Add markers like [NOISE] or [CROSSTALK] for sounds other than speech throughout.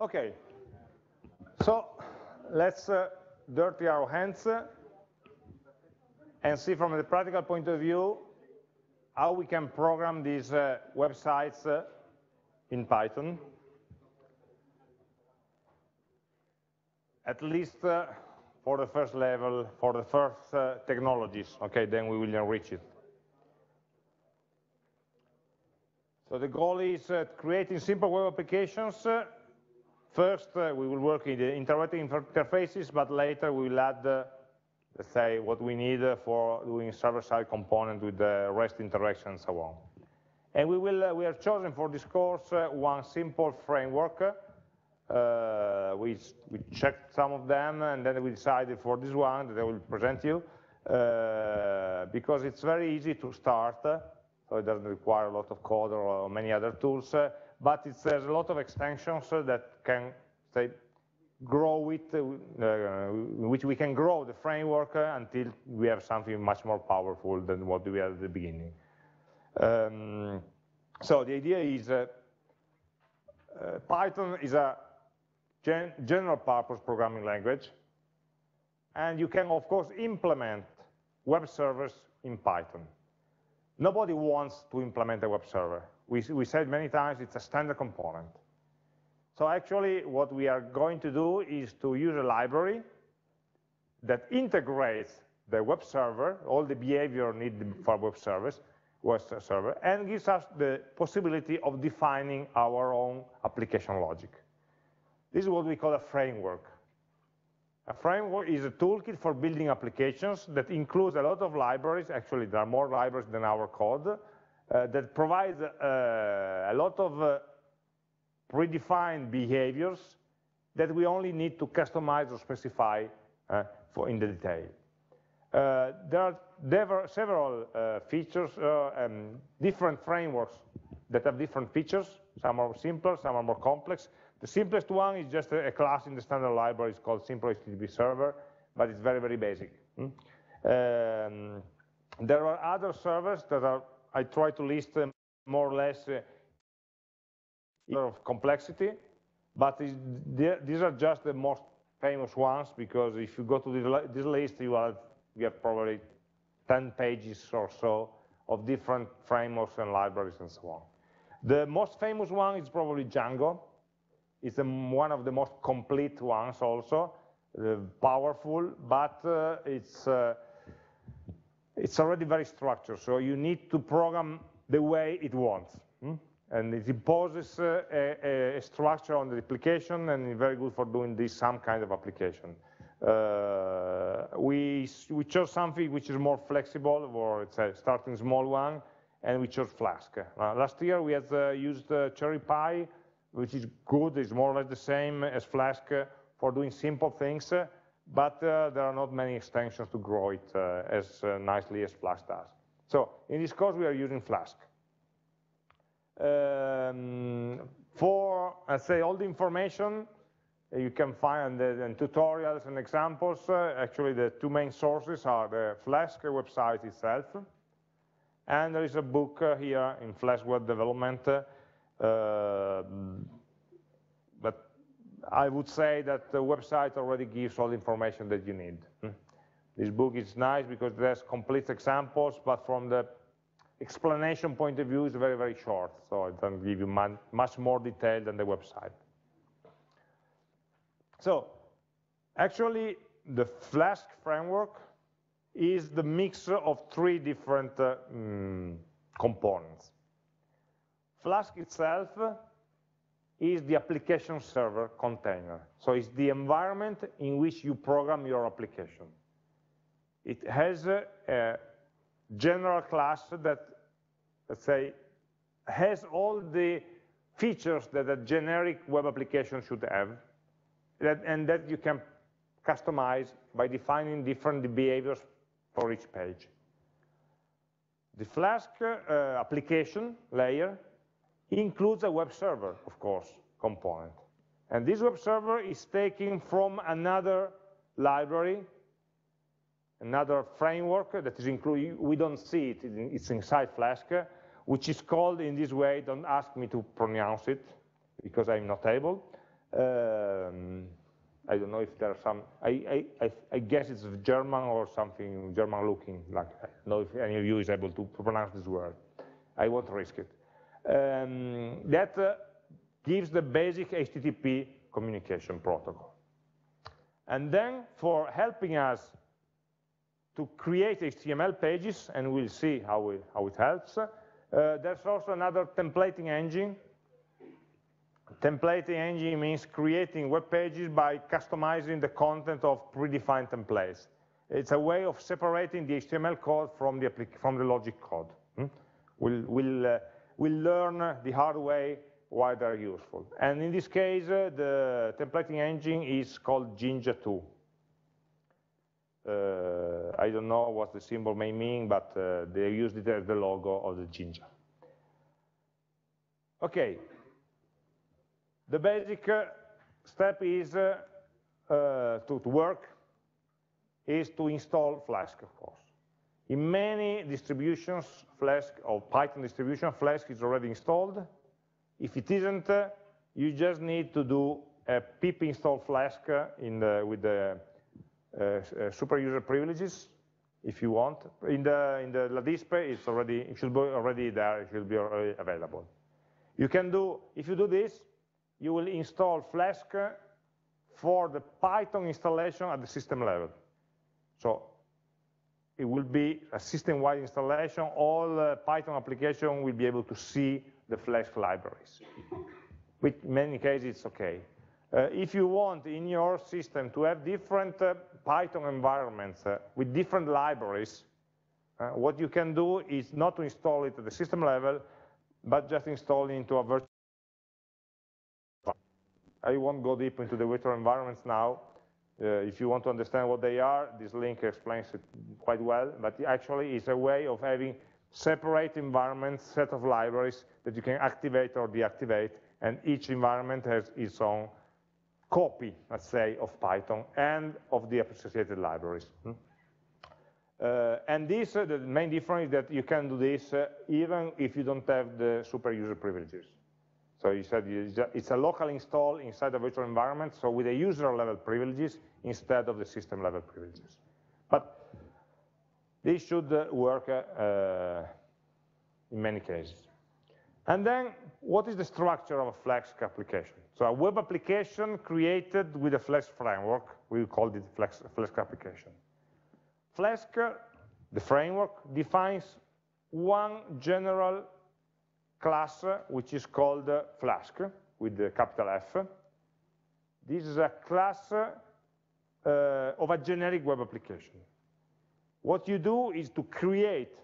Okay, so let's uh, dirty our hands uh, and see from the practical point of view how we can program these uh, websites uh, in Python. At least uh, for the first level, for the first technologies, okay, then we will enrich it. So the goal is creating simple web applications. Uh, first, uh, we will work in the interactive interfaces, but later we will add, uh, let's say, what we need uh, for doing server-side component with the REST interaction and so on. And we will, uh, we have chosen for this course uh, one simple framework. we, we checked some of them, and then we decided for this one that I will present you, because it's very easy to start so it doesn't require a lot of code or many other tools, uh, but there's a lot of extensions uh, that can say, grow it, uh, which we can grow the framework until we have something much more powerful than what we had at the beginning. Um, so the idea is uh, uh, Python is a gen general purpose programming language, and you can, of course, implement web servers in Python. Nobody wants to implement a web server. We, we said many times it's a standard component. So actually what we are going to do is to use a library that integrates the web server, all the behavior needed for web service, web server, and gives us the possibility of defining our own application logic. This is what we call a framework. A framework is a toolkit for building applications that includes a lot of libraries, actually there are more libraries than our code, that provides uh, a lot of uh, predefined behaviors that we only need to customize or specify uh, for in the detail. Uh, there are, several uh, features, and different frameworks that have different features. Some are simpler, some are more complex. The simplest one is just a, class in the standard library. It's called simple HTTP server, but it's very, very basic. Hmm? Um, there are other servers that are, I try to list them more or less uh, of complexity, but these are just the most famous ones because if you go to this list, you have, you have probably 10 pages or so of different frameworks and libraries and so on. The most famous one is probably Django, it's one of the most complete ones also, uh, powerful, but uh, it's, uh, it's already very structured, so you need to program the way it wants. Hmm? And it imposes uh, a, a, structure on the application and it's very good for doing this some kind of application. Uh, we, we chose something which is more flexible, or it's a starting small one, and we chose Flask. Uh, last year we had used CherryPy, which is good, it's more or less the same as Flask uh, for doing simple things, uh, but uh, there are not many extensions to grow it as nicely as Flask does. So in this course, we are using Flask. Um, for, let's say, all the information you can find in tutorials and examples. Uh, actually, the two main sources are the Flask website itself, and there is a book uh, here in Flask Web Development uh, uh, I would say that the website already gives all the information that you need. Hmm. This book is nice because there's complete examples, but from the explanation point of view, it's very, very short, so it doesn't give you much more detail than the website. So, actually, the Flask framework is the mix of three different uh, mm, components. Flask itself is the application server container. So it's the environment in which you program your application. It has a, a general class that, let's say, has all the features that a generic web application should have, that, and that you can customize by defining different behaviors for each page. The Flask uh, application layer includes a web server, of course, component. And this web server is taken from another library, another framework that is included, we don't see it, it's inside Flask, which is called in this way, don't ask me to pronounce it, because I'm not able, Um, I don't know if there are some, I, I, I, guess it's German or something German looking, like, I don't know if any of you is able to pronounce this word. I won't risk it. Um, that uh, gives the basic HTTP communication protocol. And then for helping us to create HTML pages, and we'll see how, it, how it helps, uh, there's also another templating engine Templating engine means creating web pages by customizing the content of predefined templates. It's a way of separating the HTML code from the, from the logic code. Hmm? We'll, we'll, uh, we'll learn the hard way why they're useful. And in this case, uh, the templating engine is called Jinja 2. Uh, I don't know what the symbol may mean, but uh, they used it as the logo of the Jinja. Okay, the basic uh, step is uh, uh, to, to, work is to install Flask, of course. In many distributions, Flask or Python distribution, Flask is already installed. If it isn't, uh, you just need to do a pip install Flask in the, with the uh, super user privileges, if you want. In the in the LaDispe, it's already it should be already there. It should be already available. You can do if you do this, you will install Flask for the Python installation at the system level. So it will be a system-wide installation. All uh, Python application will be able to see the Flask libraries. In many cases, it's okay. Uh, if you want in your system to have different uh, Python environments uh, with different libraries, uh, what you can do is not to install it at the system level, but just install it into a virtual I won't go deep into the virtual environments now. Uh, if you want to understand what they are, this link explains it quite well, but actually it's a way of having separate environments, set of libraries that you can activate or deactivate, and each environment has its own copy, let's say, of Python and of the associated libraries. Hmm? Uh, and this, uh, the main difference is that you can do this uh, even if you don't have the super user privileges. So you said it's a local install inside a virtual environment, so with a user level privileges instead of the system level privileges. But this should uh, work uh, in many cases. And then, what is the structure of a Flask application? So a web application created with a Flask framework, we call it Flask, Flask application. Flask, the framework, defines one general class which is called Flask with the capital F. This is a class uh, of a generic web application. What you do is to create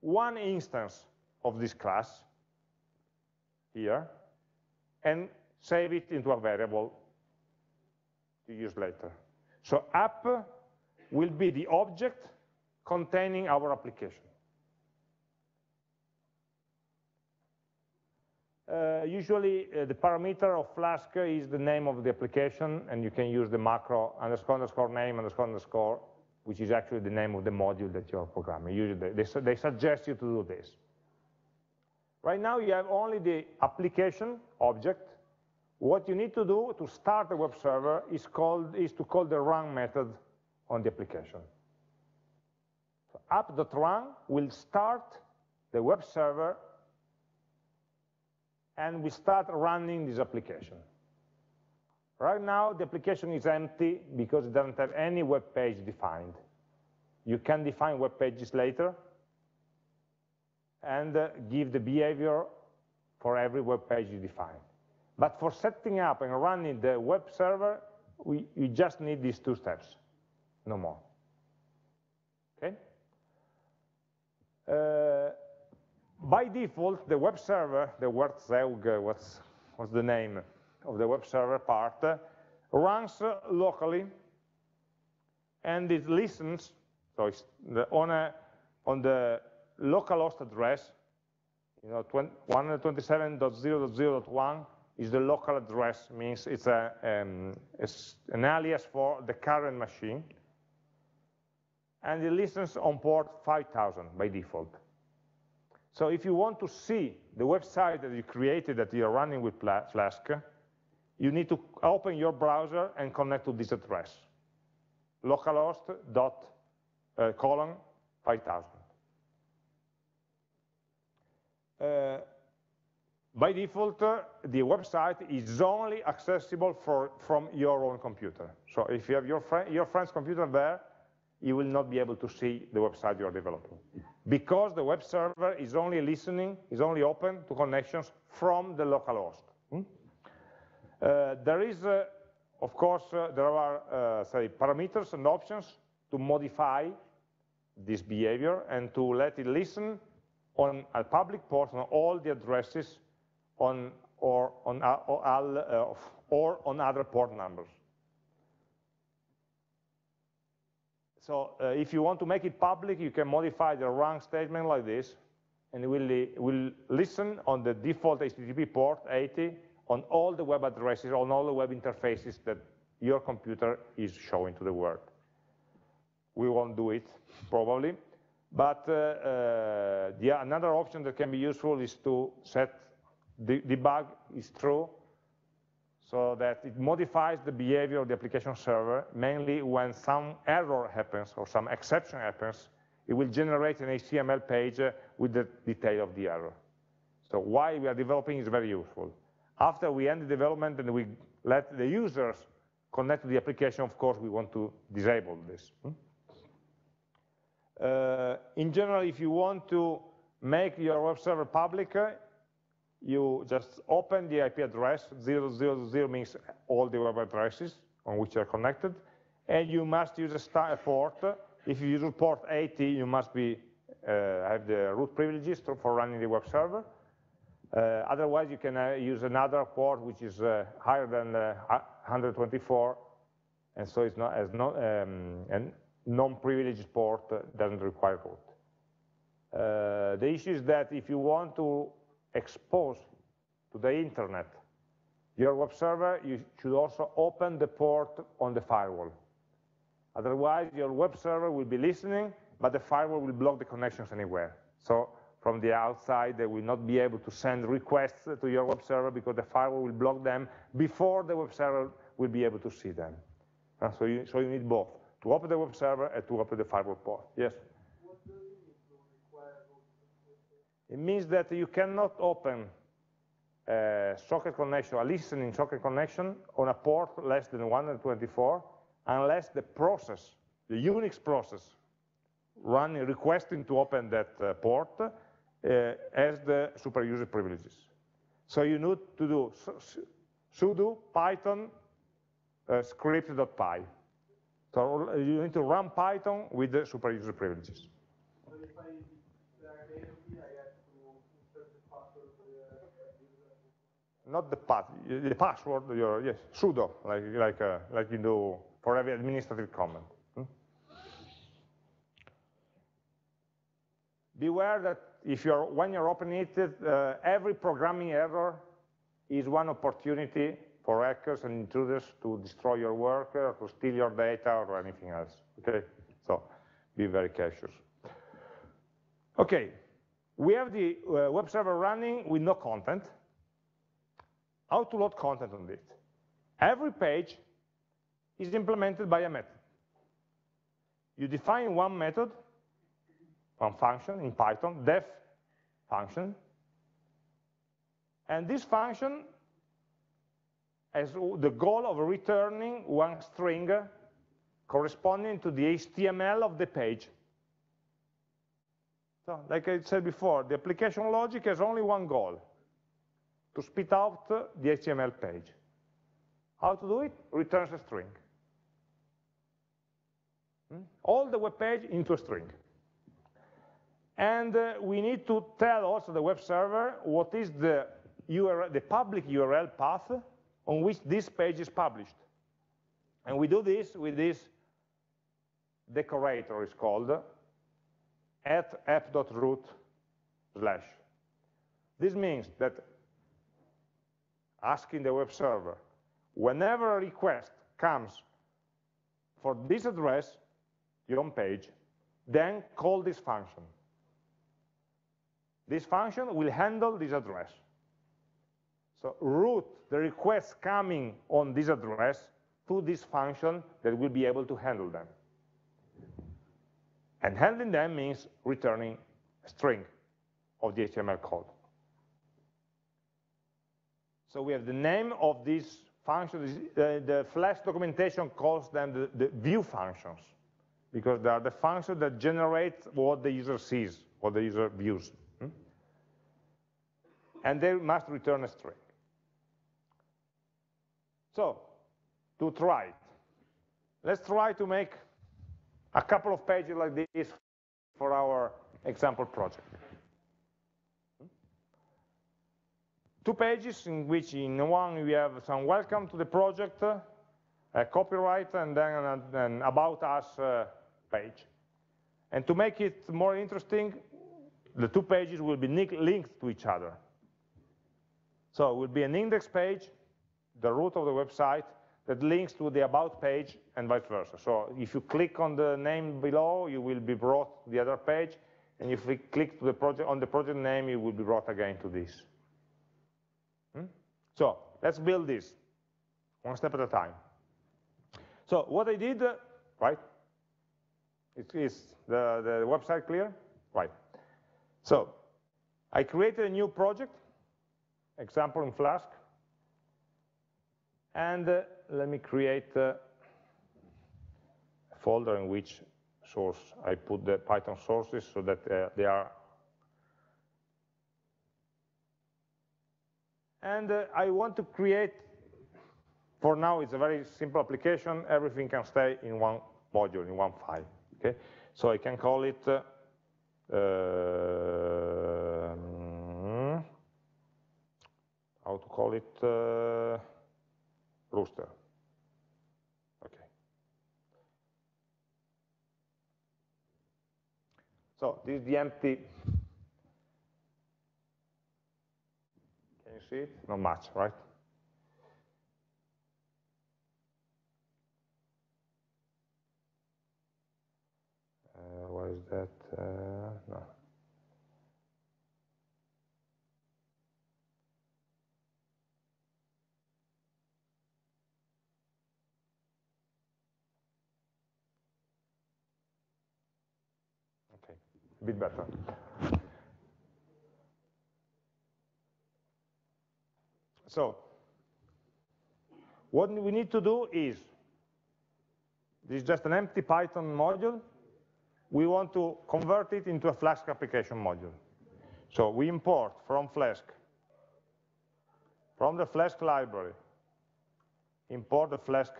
one instance of this class here and save it into a variable to use later. So app will be the object containing our application. Uh, usually uh, the parameter of Flask is the name of the application, and you can use the macro underscore underscore name underscore underscore, which is actually the name of the module that you're programming. Usually they, they, suggest you to do this. Right now you have only the application object. What you need to do to start a web server is, called, is to call the run method on the application. So app.run will start the web server and we start running this application. Right now, the application is empty because it doesn't have any web page defined. You can define web pages later and uh, give the behavior for every web page you define. But for setting up and running the web server, we, we just need these two steps, no more. Okay? Uh, by default, the web server, the Werkzeug, what's, what's the name of the web server part, runs locally and it listens, so it's the, on, a, on the localhost address, you know, 127.0.0.1 is the local address, means it's, a, um, it's an alias for the current machine, and it listens on port 5000 by default. So if you want to see the website that you created that you're running with Flask, you need to open your browser and connect to this address, localhost dot uh, colon 5000. Uh, by default, uh, the website is only accessible for, from your own computer. So if you have your, your friend's computer there, you will not be able to see the website you are developing. Because the web server is only listening, is only open to connections from the local host. Hmm? Uh, there is, uh, of course, uh, there are, uh, say, parameters and options to modify this behavior and to let it listen on a public port on all the addresses on or on uh, or, uh, or on other port numbers. So uh, if you want to make it public, you can modify the run statement like this, and it will, it will listen on the default HTTP port 80 on all the web addresses, on all the web interfaces that your computer is showing to the world. We won't do it, probably. But uh, uh, the, another option that can be useful is to set the debug is true, so that it modifies the behavior of the application server, mainly when some error happens or some exception happens, it will generate an HTML page with the detail of the error. So why we are developing is very useful. After we end the development and we let the users connect to the application, of course, we want to disable this. Hmm? Uh, in general, if you want to make your web server public, you just open the IP address, 000 means all the web addresses on which you are connected, and you must use a start port. If you use port 80, you must be uh, have the root privileges for running the web server. Uh, otherwise, you can uh, use another port which is uh, higher than 124, and so it's not as no, um, and non-privileged port doesn't require root. Uh, the issue is that if you want to expose to the internet your web server, you should also open the port on the firewall. Otherwise, your web server will be listening, but the firewall will block the connections anywhere. So from the outside, they will not be able to send requests to your web server because the firewall will block them before the web server will be able to see them. Uh, so, you, so you need both, to open the web server and to open the firewall port. Yes? It means that you cannot open a socket connection, a listening socket connection on a port less than 124 unless the process, the Unix process running, requesting to open that uh, port uh, has the super user privileges. So you need to do sudo python uh, script.py. So you need to run Python with the super user privileges. Not the path, the password, your, yes, sudo, like, like, uh, like you do for every administrative command. Hmm? Beware that if you're, when you're opening it, uh, every programming error is one opportunity for hackers and intruders to destroy your work or to steal your data or anything else, okay? So be very cautious. Okay, we have the uh, web server running with no content, how to load content on it. Every page is implemented by a method. You define one method, one function in Python, def function, and this function has the goal of returning one string corresponding to the HTML of the page. So, like I said before, the application logic has only one goal, to spit out the HTML page. How to do it? Returns a string. Hmm? All the web page into a string. And uh, we need to tell also the web server what is the, URL, the public URL path on which this page is published. And we do this with this decorator is called at app.route slash. This means that asking the web server, whenever a request comes for this address, your home page, then call this function. This function will handle this address. So route the requests coming on this address to this function that will be able to handle them. And handling them means returning a string of the HTML code. So we have the name of this function, uh, the Flask documentation calls them the, the, view functions, because they are the functions that generate what the user sees, what the user views. Hmm? And they must return a string. So, to try it, let's try to make a couple of pages like this for our example project. Two pages in which in one we have some welcome to the project, a copyright, and then an, about us uh, page. And to make it more interesting, the two pages will be linked to each other. So it will be an index page, the root of the website, that links to the about page and vice versa. So if you click on the name below, you will be brought to the other page, and if we click the project, on the project name, you will be brought again to this. So let's build this, one step at a time. So what I did, uh, right, it is the, the website clear? Right. So I created a new project, example in Flask, and uh, let me create uh, a folder in which source I put the Python sources so that uh, they are and uh, I want to create for now it's a very simple application. Everything can stay in one module in one file okay? So I can call it uh, um, how to call it uh, rooster. So this is the empty. Can you see? Not much, right? Uh, what is that? Uh, no. a bit better. So, what we need to do is, this is just an empty Python module, we want to convert it into a Flask application module. So we import from Flask, from the Flask library, import the Flask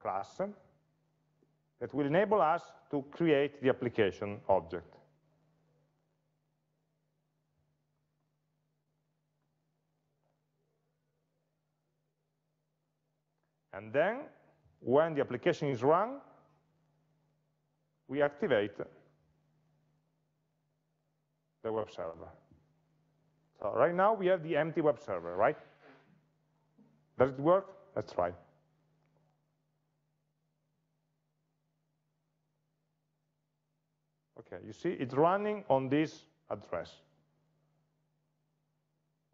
class, that will enable us to create the application object. And then, when the application is run, we activate the web server. So right now we have the empty web server, right? Does it work? Let's try. Okay, you see it's running on this address.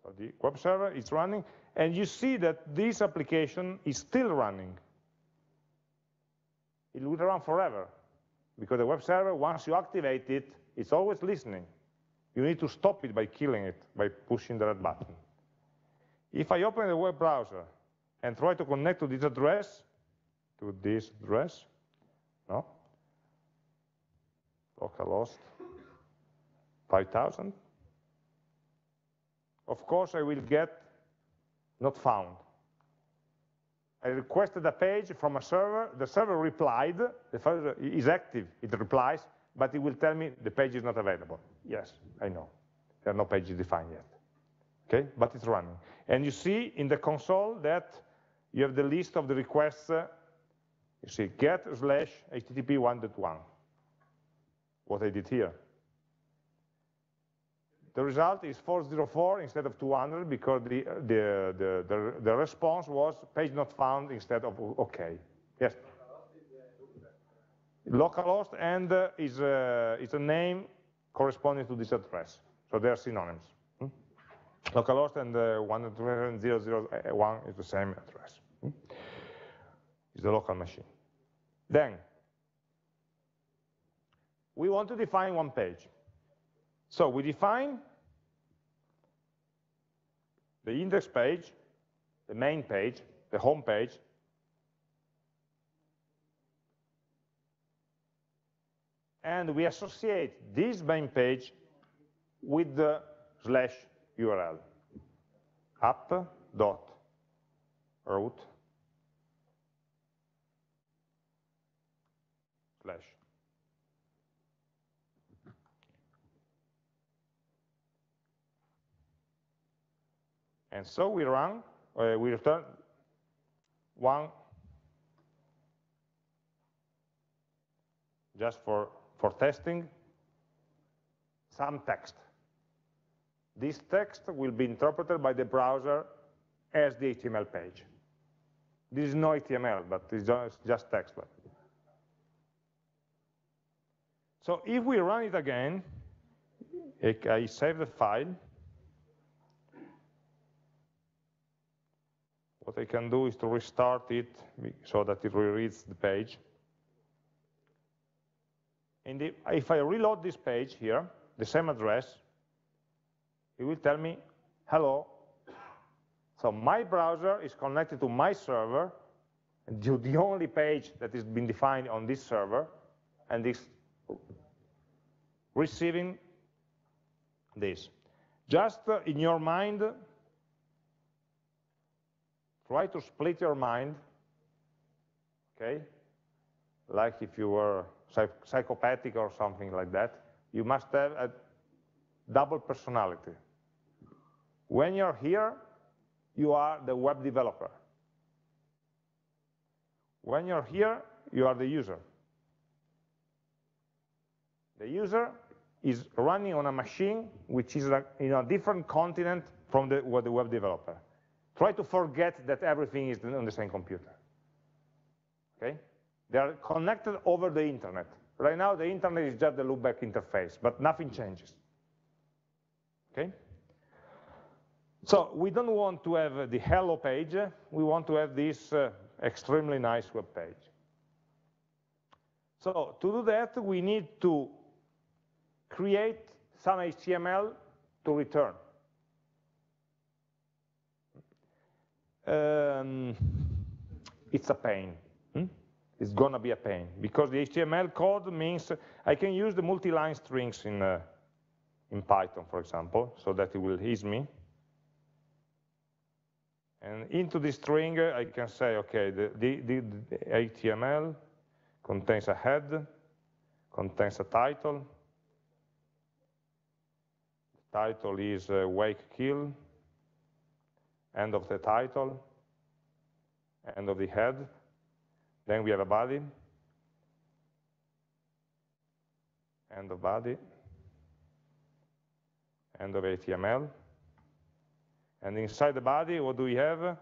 So the web server is running, and you see that this application is still running. It will run forever, because the web server, once you activate it, it's always listening. You need to stop it by killing it, by pushing the red button. If I open the web browser and try to connect to this address, to this address, no, localhost 5000. Of course, I will get not found. I requested a page from a server, the server replied, the server is active, it replies, but it will tell me the page is not available. Yes, I know. There are no pages defined yet. Okay, but it's running. And you see in the console that you have the list of the requests, uh, you see get slash http 1.1 what I did here. The result is 404 instead of 200 because the, the, the, the, the response was page not found instead of OK. Yes? Localhost and uh, is, uh, is a name corresponding to this address. So they are synonyms. Hmm? localhost and uh, 192.0.0.1 is the same address. Hmm? It's the local machine. Then, we want to define one page. So we define the index page, the main page, the home page, and we associate this main page with the slash URL, app.route slash. And so we run, uh, we return one just for, for testing, some text. This text will be interpreted by the browser as the HTML page. This is no HTML, but it's just, just text. So if we run it again, I save the file, what I can do is to restart it so that it rereads the page. And if I reload this page here, the same address, it will tell me, hello. So my browser is connected to my server, and the only page that has been defined on this server, and is receiving this. Just in your mind, try to split your mind, okay? Like if you were psychopathic or something like that, you must have a double personality. When you're here, you are the web developer. When you're here, you are the user. The user is running on a machine which is in a different continent from the, the web developer. Try to forget that everything is on the same computer. Okay? They are connected over the internet. Right now, the internet is just the loopback interface, but nothing changes. Okay? So we don't want to have the hello page, we want to have this uh, extremely nice web page. So to do that, we need to create some HTML to return. Um, it's a pain. Hmm? It's going to be a pain because the HTML code means I can use the multi-line strings in, uh, in Python, for example, so that it will ease me. And into this string, I can say, okay, the, the, the, the HTML contains a head, contains a title. The title is uh, wake kill, end of the title, end of the head. Then we have a body, end of body, end of HTML. And inside the body, what do we have?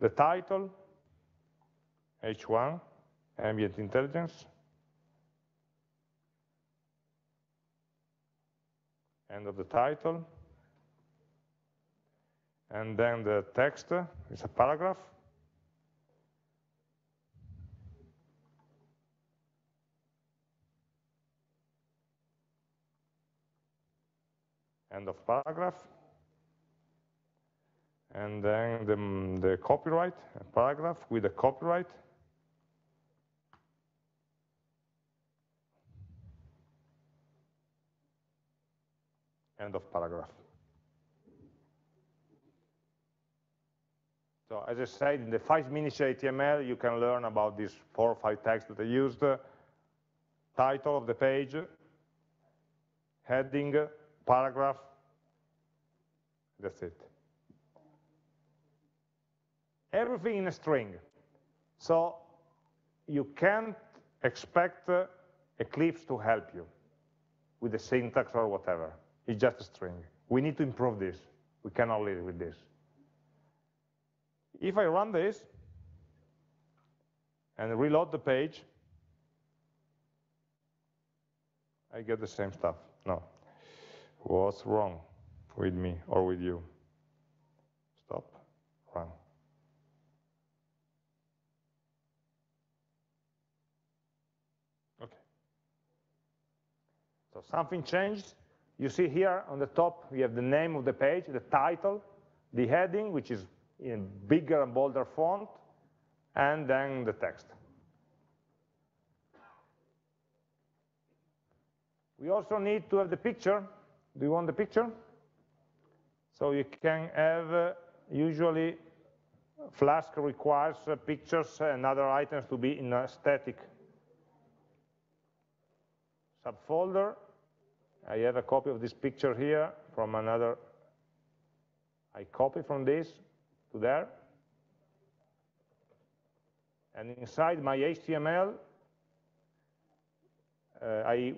The title, H1, ambient intelligence, end of the title, and then the text is a paragraph, end of paragraph, and then the, the copyright paragraph with the copyright. End of paragraph. So as I said, in the five minutes HTML, you can learn about these four or five tags that I used. Title of the page, heading, paragraph, that's it everything in a string. So you can't expect Eclipse to help you with the syntax or whatever. It's just a string. We need to improve this. We cannot live with this. If I run this and reload the page, I get the same stuff. No. What's wrong with me or with you? Stop. Run. Okay. So something changed. You see here on the top, we have the name of the page, the title, the heading, which is in bigger and bolder font, and then the text. We also need to have the picture. Do you want the picture? So you can have, uh, usually, Flask requires uh, pictures and other items to be in a static subfolder. I have a copy of this picture here from another, I copy from this there. And inside my HTML, uh, I,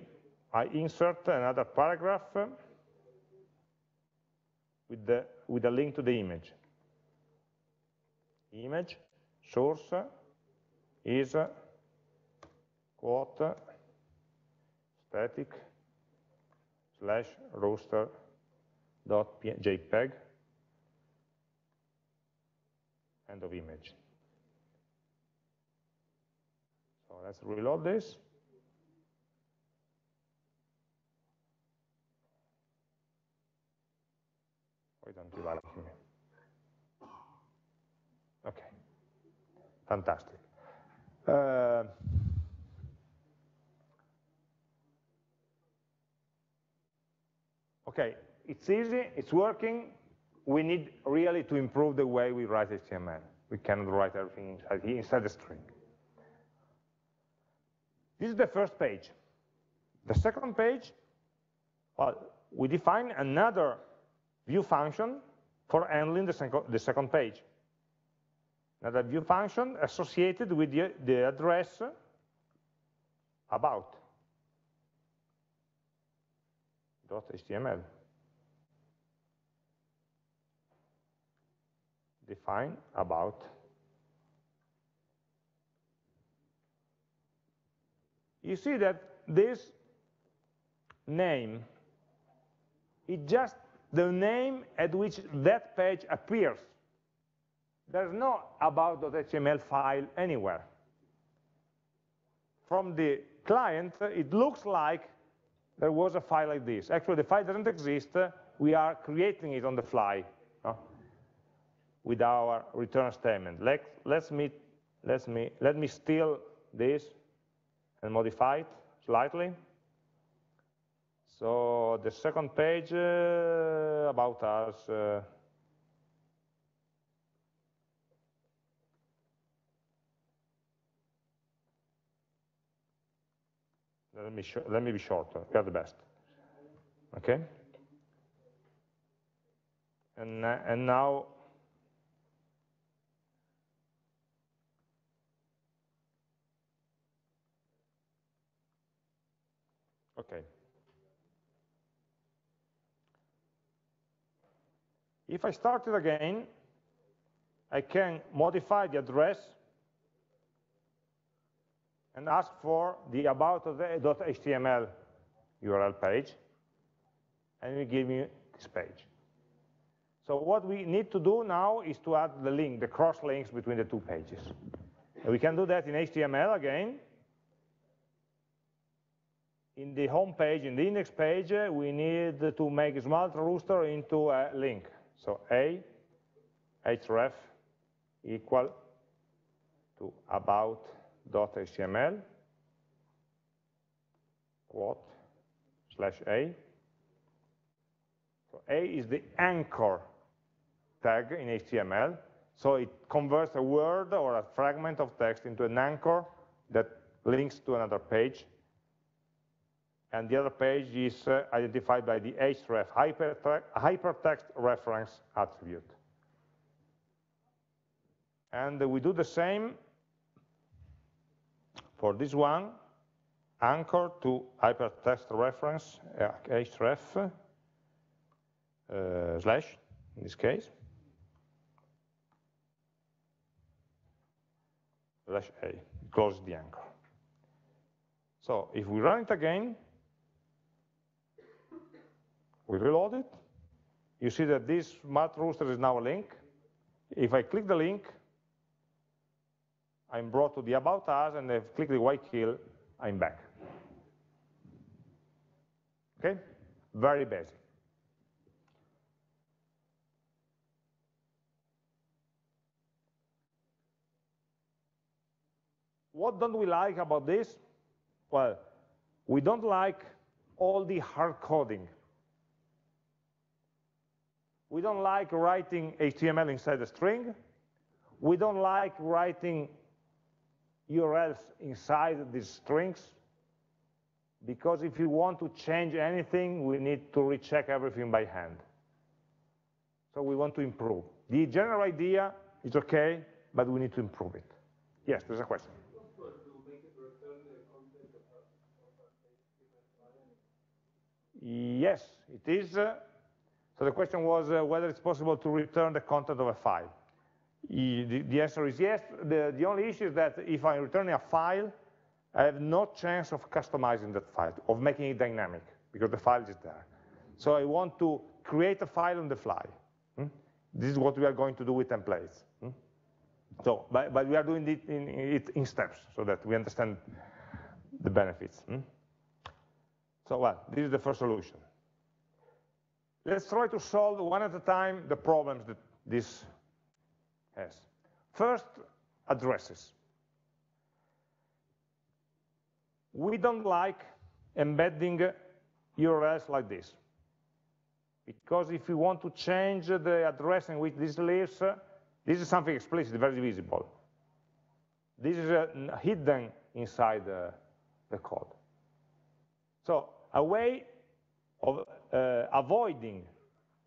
I insert another paragraph with, the, with a link to the image. Image source is quote static slash rooster dot jpeg end of image. So let's reload this. Why don't you me? Okay, fantastic. Uh, okay, it's easy, it's working. We need really to improve the way we write HTML. We cannot write everything inside, inside the string. This is the first page. The second page, well, we define another view function for handling the, second, the second page. Another view function associated with the, the address about .html. Define about. You see that this name is just the name at which that page appears. There's no about.html file anywhere. From the client, it looks like there was a file like this. Actually, the file doesn't exist. We are creating it on the fly? With our return statement. Let, let's me, let's me, let me steal this and modify it slightly. So the second page uh, about us. Uh, let me let me be shorter. We are the best. Okay. And uh, and now. Okay. If I start it again, I can modify the address and ask for the about.html URL page, and it give me this page. So what we need to do now is to add the link, the cross links between the two pages. And we can do that in HTML again. In the home page, in the index page, we need to make smart rooster into a link. So a href equal to about.html quote slash a. So a is the anchor tag in HTML. So it converts a word or a fragment of text into an anchor that links to another page and the other page is uh, identified by the href hypertext reference attribute. And we do the same for this one, anchor to hypertext reference uh, href uh, slash, in this case, slash a, close the anchor. So if we run it again, we reload it. You see that this smart rooster is now a link. If I click the link, I'm brought to the About Us, and if I click the white kill, I'm back. Okay? Very basic. What don't we like about this? Well, we don't like all the hard coding. We don't like writing HTML inside a string. We don't like writing URLs inside these strings because if you want to change anything, we need to recheck everything by hand. So we want to improve. The general idea is okay, but we need to improve it. Yes, there's a question. Yes, it is. Uh, so the question was uh, whether it's possible to return the content of a file. The, the answer is yes. The, the only issue is that if I'm returning a file, I have no chance of customizing that file, of making it dynamic, because the file is there. So I want to create a file on the fly. Hmm? This is what we are going to do with templates. Hmm? So, but, but, we are doing it in, in, steps so that we understand the benefits. Hmm? So well, this is the first solution. Let's try to solve one at a time the problems that this has. First, addresses. We don't like embedding URLs like this. Because if we want to change the address in which this lives, this is something explicit, very visible. This is uh, hidden inside the, the code. So a way of uh, avoiding,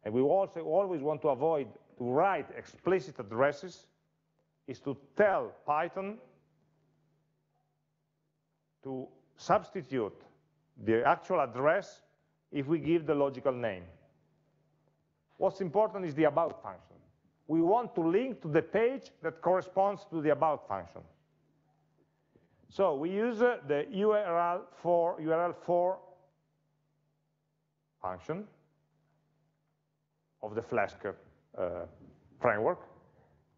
and we also always want to avoid to write explicit addresses, is to tell Python to substitute the actual address if we give the logical name. What's important is the about function. We want to link to the page that corresponds to the about function. So we use uh, the URL for URL for function of the Flask uh, framework,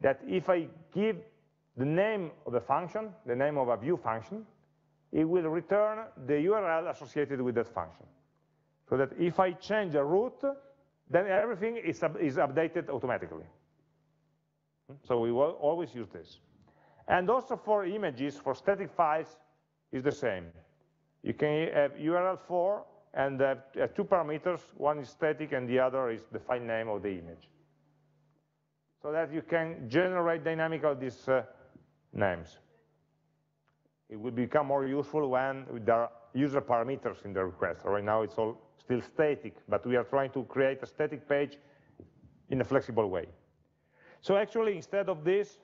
that if I give the name of the function, the name of a view function, it will return the URL associated with that function. So that if I change a route, then everything is, is updated automatically. So we will always use this. And also for images, for static files, is the same. You can have URL for and uh, two parameters, one is static and the other is the file name of the image. So that you can generate dynamically these uh, names. It will become more useful when there are user parameters in the request. Right now it's all still static, but we are trying to create a static page in a flexible way. So actually, instead of this,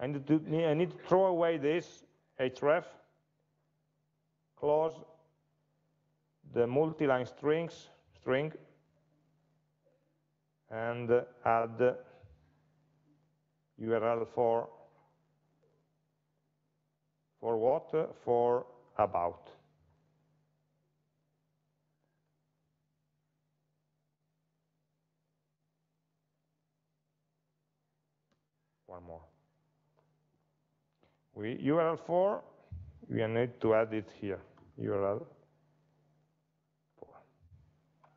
I need to, I need to throw away this href, close the multi-line strings string and add URL for for what? For about. One more. We URL for, we need to add it here, URL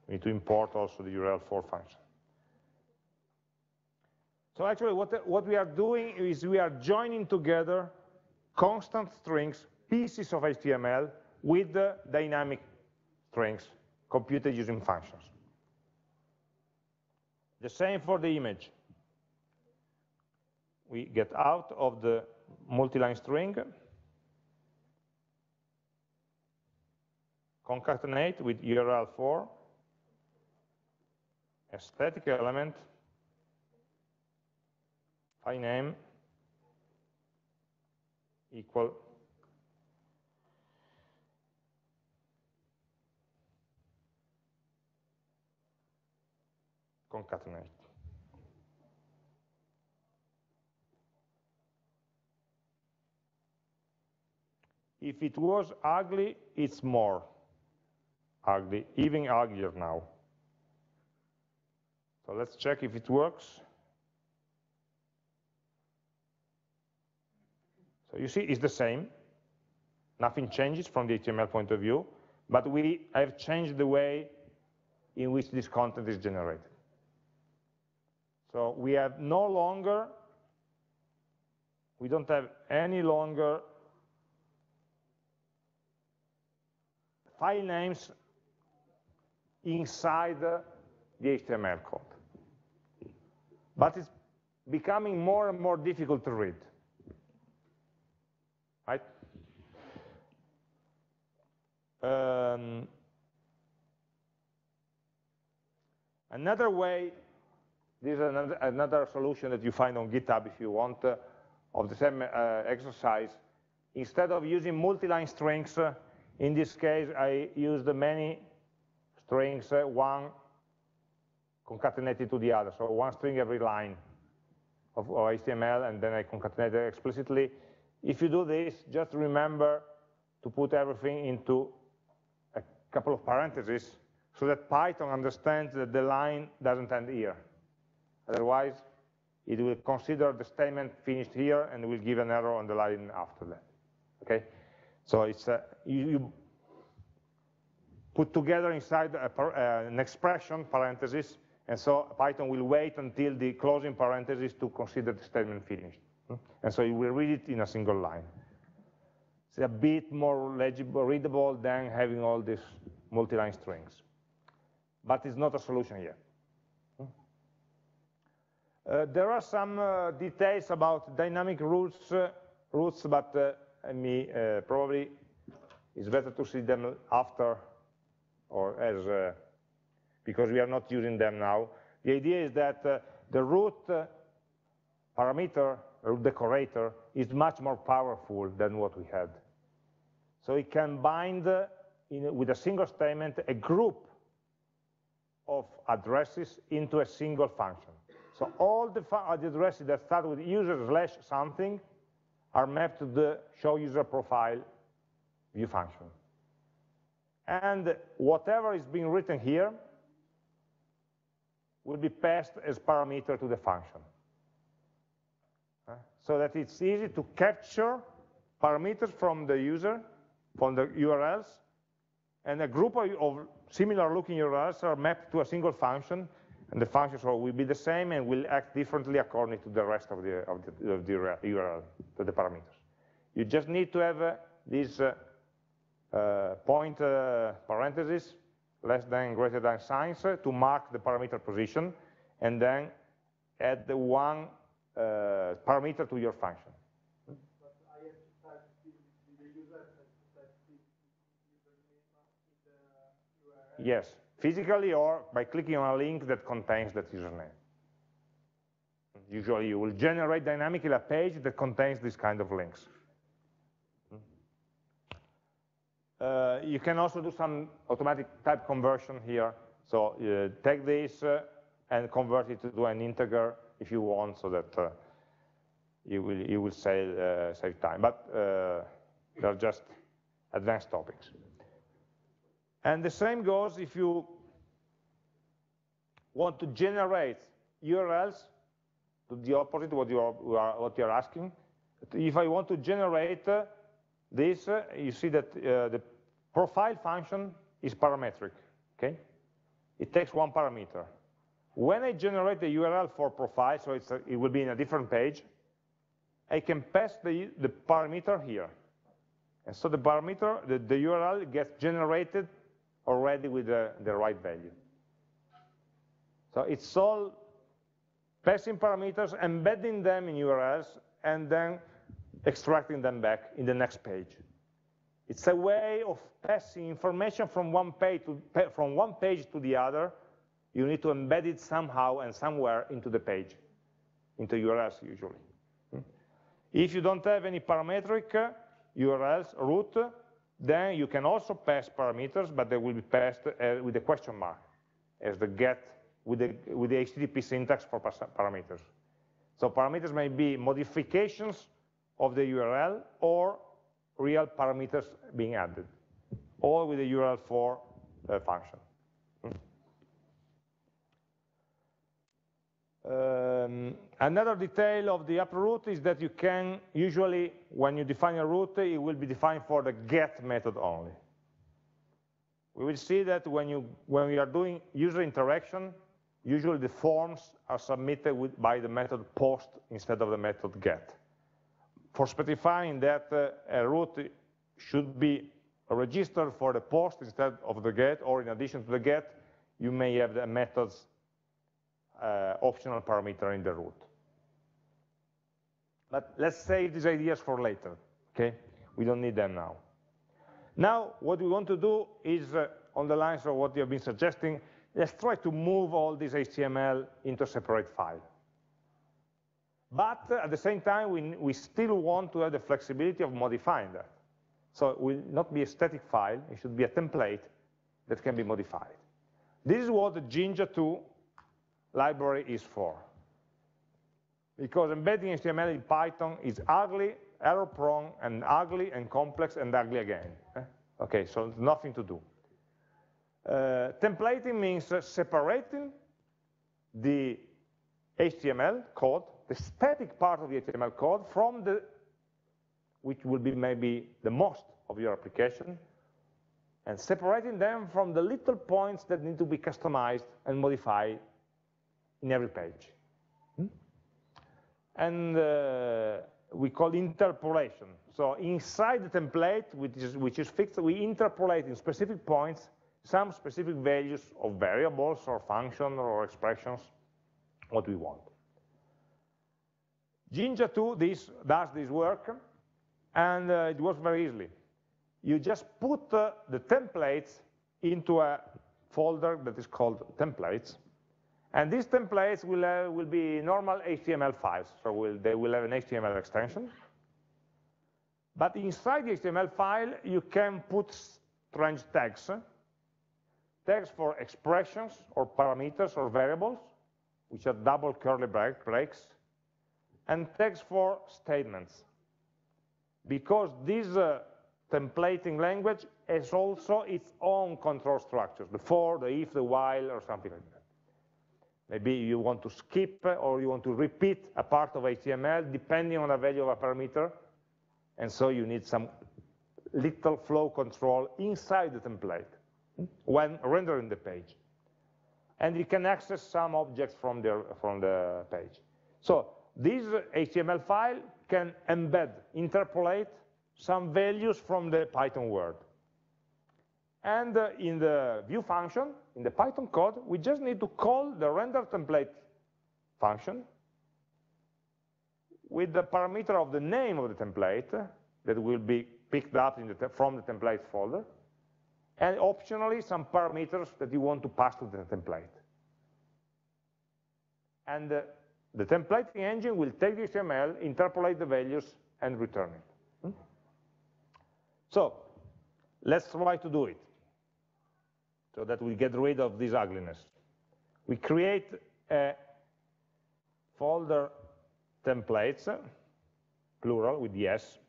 we need to import also the URL for function. So actually what, what we are doing is we are joining together constant strings, pieces of HTML, with the dynamic strings computed using functions. The same for the image. We get out of the multi-line string, concatenate with URL for, a static element i name equal concatenate. If it was ugly, it's more ugly, even uglier now. So let's check if it works. So you see it's the same. Nothing changes from the HTML point of view, but we have changed the way in which this content is generated. So we have no longer, we don't have any longer file names inside the HTML code. But it's becoming more and more difficult to read. Right? Um, another way, this is another, another, solution that you find on GitHub if you want, uh, of the same uh, exercise. Instead of using multi-line strings, uh, in this case, I used many strings, uh, one concatenated to the other, so one string every line of, HTML, and then I concatenate it explicitly. If you do this, just remember to put everything into a couple of parentheses so that Python understands that the line doesn't end here. Otherwise, it will consider the statement finished here and will give an error on the line after that. Okay, so it's uh, you, you, put together inside a, uh, an expression parenthesis and so Python will wait until the closing parenthesis to consider the statement finished. And so it will read it in a single line. It's a bit more legible, readable than having all these multi-line strings. But it's not a solution yet. Uh, there are some uh, details about dynamic routes, uh, but uh, me, uh, probably it's better to see them after or as uh, because we are not using them now. The idea is that uh, the route uh, parameter, route decorator, is much more powerful than what we had. So it can bind uh, in, with a single statement a group of addresses into a single function. So all the, uh, the addresses that start with user slash something are mapped to the show user profile view function. And whatever is being written here will be passed as parameter to the function. So that it's easy to capture parameters from the user, from the URLs, and a group of similar looking URLs are mapped to a single function, and the functions will be the same and will act differently according to the rest of the, of the, of the URL, to the parameters. You just need to have uh, these uh, uh, point uh, parentheses less than, greater than signs to mark the parameter position, and then add the one uh, parameter to your function. Yes, physically or by clicking on a link that contains that username. Usually you will generate dynamically a page that contains this kind of links. Uh, you can also do some automatic type conversion here. So uh, take this uh, and convert it to an integer if you want, so that uh, you will you will save uh, save time. But uh, they're just advanced topics. And the same goes if you want to generate URLs to the opposite what you are, what you are asking. If I want to generate this, uh, you see that uh, the profile function is parametric, okay? It takes one parameter. When I generate the URL for profile, so a, it will be in a different page, I can pass the, the parameter here. And so the parameter, the, the URL gets generated already with the, the right value. So it's all passing parameters, embedding them in URLs, and then extracting them back in the next page. It's a way of passing information from one page to, from one page to the other. You need to embed it somehow and somewhere into the page, into URLs usually. Hmm? If you don't have any parametric URLs route, then you can also pass parameters, but they will be passed uh, with a question mark as the get with the, with the HTTP syntax for parameters. So parameters may be modifications of the URL or real parameters being added, all with the URL for uh, function. Um, another detail of the app.route is that you can usually, when you define a route, it will be defined for the get method only. we will see that when, you, when we are doing user interaction, usually the forms are submitted with, by the method post instead of the method get. For specifying that uh, a route should be registered for the post instead of the get, or in addition to the get, you may have the method's uh, optional parameter in the route. But let's save these ideas for later, okay? We don't need them now. Now, what we want to do is, uh, on the lines of what you have been suggesting, let's try to move all this HTML into a separate file. But at the same time, we, we still want to have the flexibility of modifying that. So it will not be a static file, it should be a template that can be modified. This is what the Jinja 2 library is for. Because embedding HTML in Python is ugly, error-prone, and ugly, and complex, and ugly again. Eh? Okay, so nothing to do. Uh, templating means separating the HTML code, the static part of the HTML code, from the, which will be maybe the most of your application, and separating them from the little points that need to be customized and modified in every page. Hmm? And uh, we call interpolation. So inside the template, which is, which is fixed, we interpolate in specific points some specific values of variables or functions or expressions, what we want. Jinja 2 this, does this work, and uh, it works very easily. You just put uh, the templates into a folder that is called templates, and these templates will, uh, will be normal HTML files, so will, they will have an HTML extension. But inside the HTML file, you can put strange tags, tags for expressions or parameters or variables, which are double curly breaks, and tags for statements. Because this uh, templating language has also its own control structures, the for, the if, the while, or something like that. Maybe you want to skip or you want to repeat a part of HTML depending on the value of a parameter. And so you need some little flow control inside the template when rendering the page. And you can access some objects from the, from the page. So this HTML file can embed, interpolate some values from the Python world. And uh, in the view function, in the Python code, we just need to call the render template function with the parameter of the name of the template that will be picked up the from the template folder, and optionally some parameters that you want to pass to the template. And uh, the templating engine will take the HTML, interpolate the values, and return it. Hmm? So let's try to do it so that we get rid of this ugliness. We create a folder templates, plural with yes.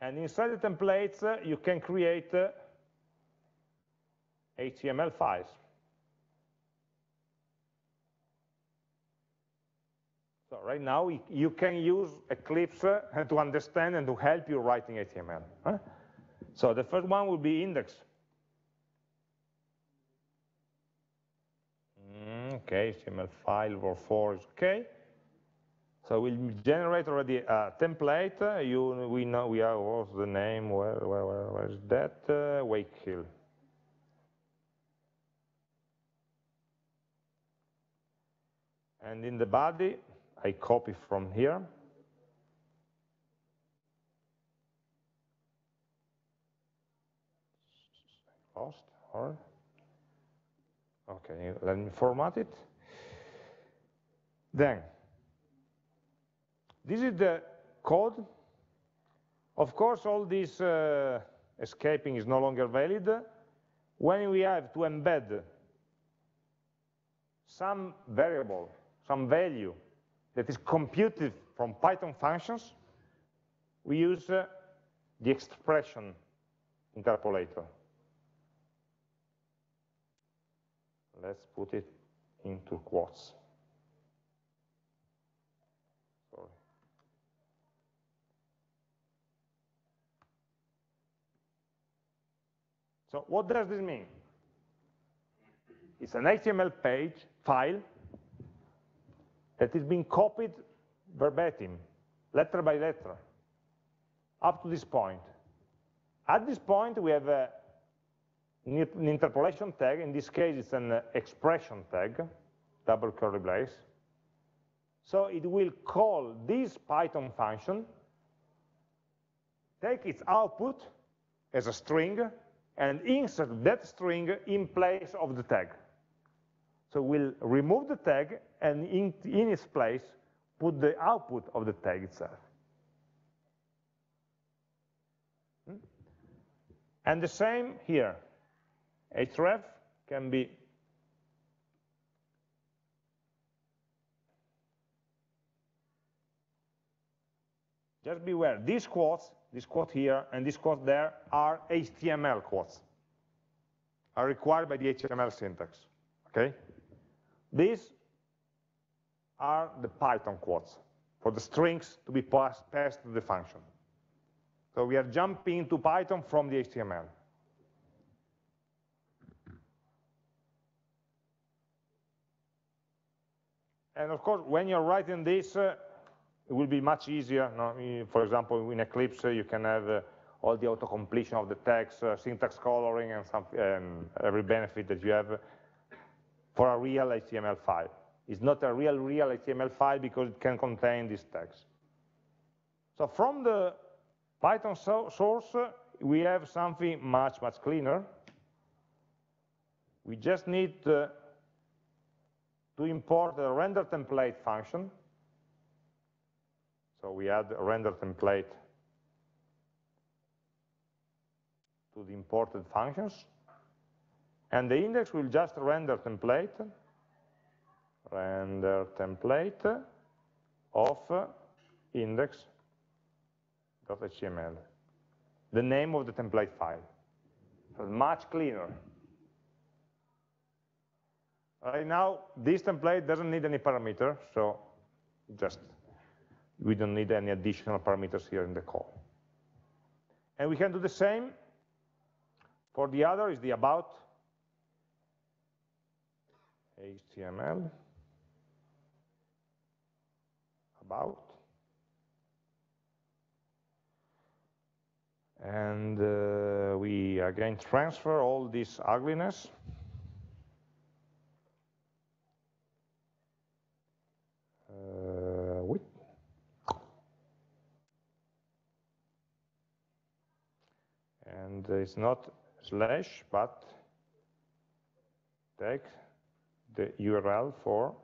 And inside the templates, you can create HTML files. So right now, you can use Eclipse to understand and to help you writing HTML. So the first one will be index. Mm, okay, HTML file or 4 is okay. So we'll generate already a template. Uh, you, we know we are, what's the name, where, where, where, where is that? Uh, Wake Hill. And in the body, I copy from here. lost or? Okay let me format it. Then this is the code. Of course all this uh, escaping is no longer valid. When we have to embed some variable some value that is computed from Python functions we use uh, the expression interpolator let's put it into quotes. Sorry. So what does this mean? It's an HTML page, file, that is being copied verbatim, letter by letter, up to this point. At this point, we have a, an interpolation tag. In this case, it's an uh, expression tag, double curly brace. So it will call this Python function, take its output as a string, and insert that string in place of the tag. So we'll remove the tag, and in, in its place, put the output of the tag itself. Hmm? And the same here. href can be Just beware, these quotes, this quote here and this quote there are HTML quotes, are required by the HTML syntax, okay? These are the Python quotes for the strings to be passed, passed to the function. So we are jumping to Python from the HTML. And of course, when you're writing this, uh, it will be much easier. No? For example, in Eclipse, you can have uh, all the auto-completion of the text, uh, syntax coloring, and some, um, every benefit that you have for a real HTML file. It's not a real, real HTML file because it can contain this text. So from the Python so source, uh, we have something much, much cleaner. We just need to import the render template function so we add a render template to the imported functions. And the index will just render template, render template of index.html, the name of the template file. So much cleaner. Right now, this template doesn't need any parameter, so just we don't need any additional parameters here in the call. And we can do the same for the other is the about HTML about. And uh, we again transfer all this ugliness. And it's not slash, but take the URL for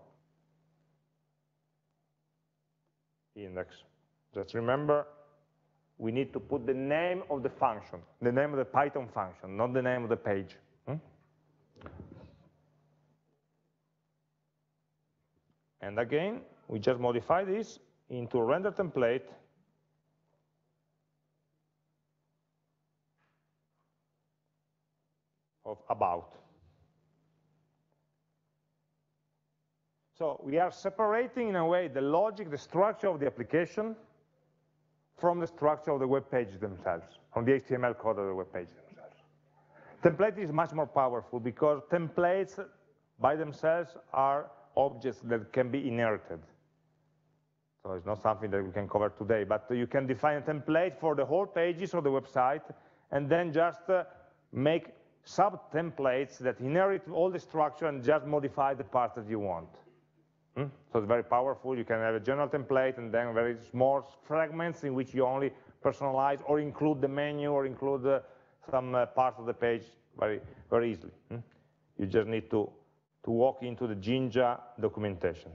index. Just remember, we need to put the name of the function, the name of the Python function, not the name of the page. Hmm? And again, we just modify this into a render template of about. So we are separating, in a way, the logic, the structure of the application from the structure of the web pages themselves, from the HTML code of the web page themselves. Template is much more powerful because templates by themselves are objects that can be inherited. So it's not something that we can cover today, but you can define a template for the whole pages of the website and then just uh, make sub-templates that inherit all the structure and just modify the parts that you want. Hmm? So it's very powerful. You can have a general template and then very small fragments in which you only personalize or include the menu or include uh, some uh, parts of the page very, very easily. Hmm? You just need to, to walk into the Jinja documentation.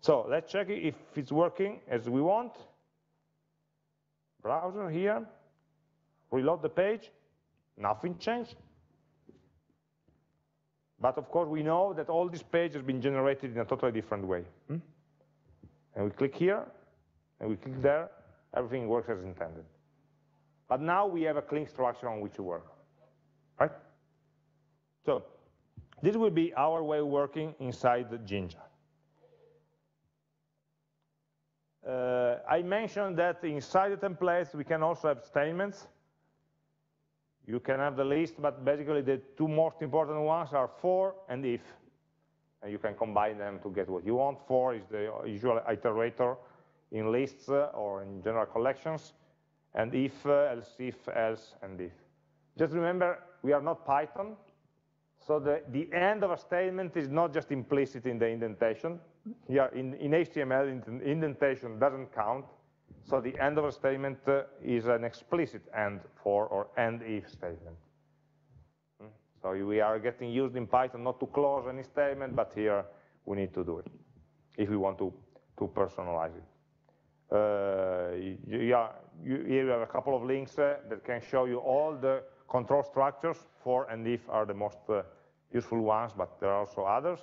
So let's check if it's working as we want. Browser here, reload the page, nothing changed. But of course, we know that all this page has been generated in a totally different way. Hmm? And we click here, and we click there, everything works as intended. But now we have a clean structure on which to work, right? So this will be our way of working inside the Jinja. Uh, I mentioned that inside the templates, we can also have statements. You can have the list, but basically the two most important ones are for and if. And you can combine them to get what you want. For is the usual iterator in lists uh, or in general collections, and if, uh, else if, else, and if. Just remember, we are not Python, so the, the end of a statement is not just implicit in the indentation. Here in, in HTML, indentation doesn't count, so the end of a statement uh, is an explicit end for or end if statement. Hmm? So we are getting used in Python not to close any statement, but here we need to do it if we want to, to personalize it. Uh, you, you, here you have a couple of links uh, that can show you all the control structures for and if are the most uh, useful ones, but there are also others.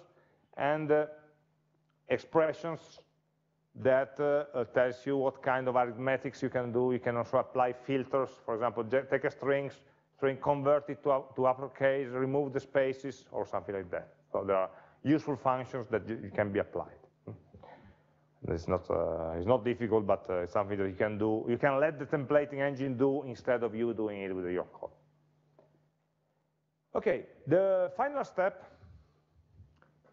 And uh, expressions that uh, uh, tells you what kind of arithmetics you can do. You can also apply filters. For example, take a string, string convert it to, to uppercase, remove the spaces, or something like that. So there are useful functions that you, can be applied. Hmm. It's not, uh, it's not difficult, but uh, it's something that you can do. You can let the templating engine do instead of you doing it with your code. Okay, the final step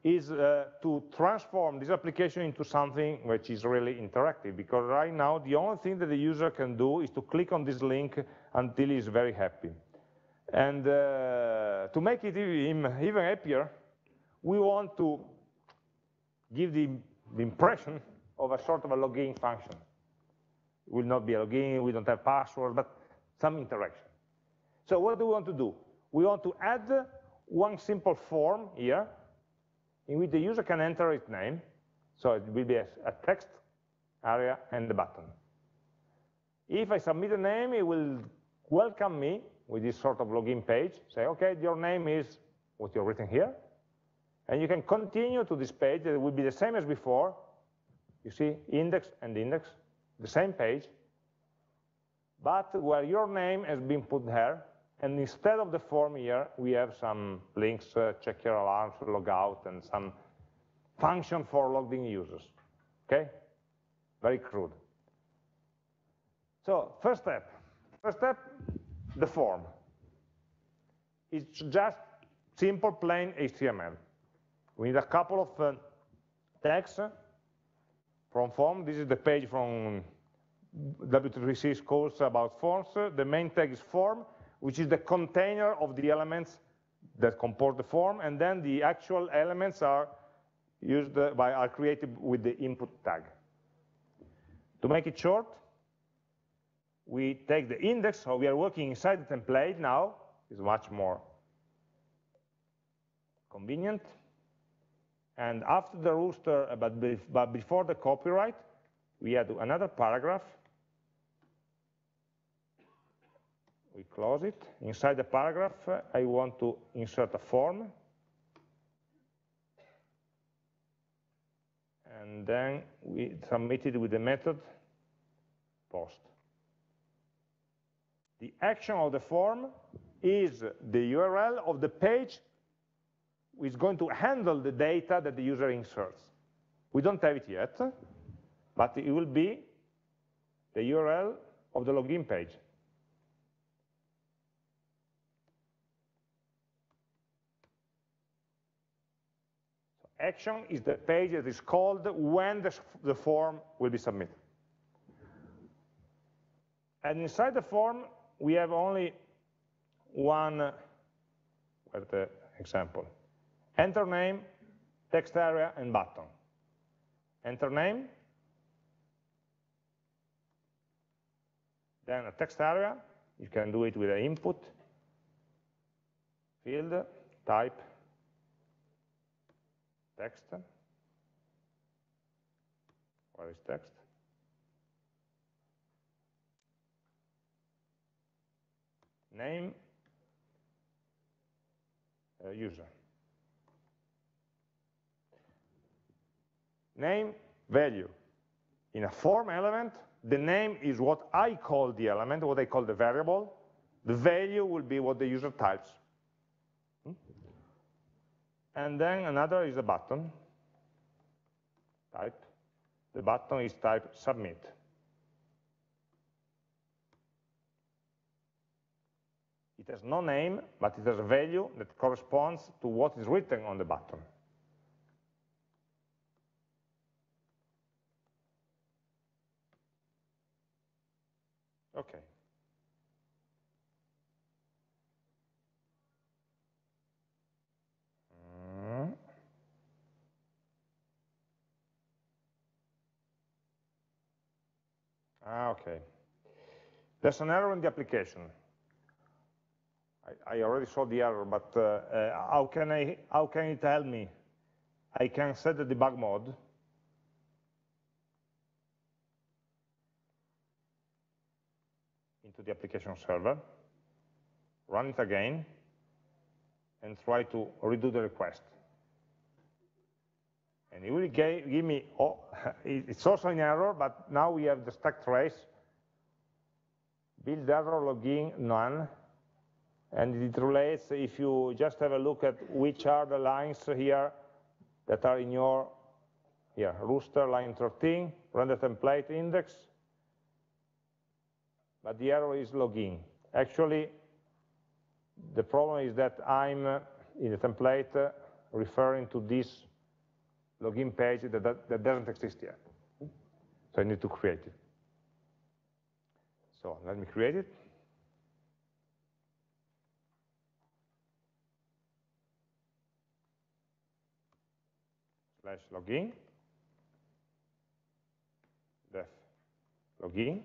is uh, to transform this application into something which is really interactive, because right now the only thing that the user can do is to click on this link until he's very happy. And uh, to make it even, happier, we want to give the, the impression of a sort of a login function. It will not be a login, we don't have password, but some interaction. So what do we want to do? we want to add one simple form here in which the user can enter its name. So it will be a, a text area and the button. If I submit a name, it will welcome me with this sort of login page, say, okay, your name is what you've written here. And you can continue to this page, it will be the same as before. You see, index and index, the same page, but where your name has been put there, and instead of the form here, we have some links, uh, check your alarms, log out, and some function for logged in users. Okay? Very crude. So first step. First step, the form. It's just simple, plain HTML. We need a couple of uh, tags from form. This is the page from W3C's course about forms. The main tag is form which is the container of the elements that compose the form, and then the actual elements are used uh, by are created with the input tag. To make it short, we take the index, so we are working inside the template now, is much more convenient. And after the rooster, but before the copyright, we add another paragraph we close it. Inside the paragraph, I want to insert a form. And then we submit it with the method post. The action of the form is the URL of the page which is going to handle the data that the user inserts. We don't have it yet, but it will be the URL of the login page. Action is the page that is called when the, the form will be submitted. And inside the form, we have only one, where's the example? Enter name, text area, and button. Enter name, then a text area, you can do it with an input, field, type, text. Where is text? Name, uh, user. Name, value. In a form element, the name is what I call the element, what I call the variable. The value will be what the user types. And then another is a button type. The button is type submit. It has no name, but it has a value that corresponds to what is written on the button. Okay. Mm. Ah, okay. There's an error in the application. I, I already saw the error, but uh, uh, how can I how can it help me? I can set the debug mode into the application server, run it again, and try to redo the request. And it will give me, oh, [LAUGHS] it's also an error, but now we have the stack trace, build error login none, and it relates, if you just have a look at which are the lines here that are in your, here, rooster line 13, render template index, but the error is login. Actually, the problem is that I'm uh, in the template uh, referring to this login page that, that, that doesn't exist yet. So I need to create it. So let me create it. Slash login. Def login.